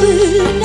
Ooh.